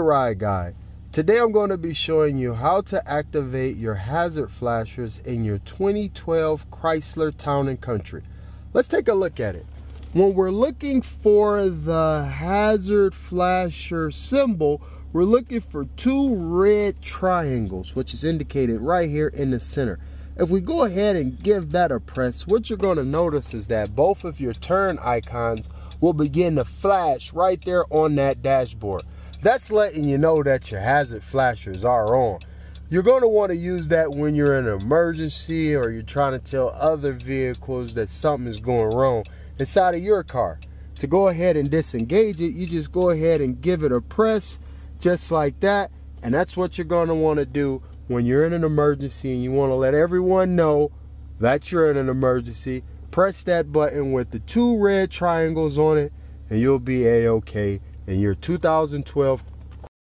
RideGuide. Today I'm going to be showing you how to activate your hazard flashers in your 2012 Chrysler Town & Country. Let's take a look at it. When we're looking for the hazard flasher symbol, we're looking for two red triangles, which is indicated right here in the center. If we go ahead and give that a press, what you're going to notice is that both of your turn icons will begin to flash right there on that dashboard. That's letting you know that your hazard flashers are on. You're going to want to use that when you're in an emergency or you're trying to tell other vehicles that something is going wrong inside of your car. To go ahead and disengage it, you just go ahead and give it a press just like that. And that's what you're going to want to do when you're in an emergency and you want to let everyone know that you're in an emergency. Press that button with the two red triangles on it and you'll be a-okay in your 2012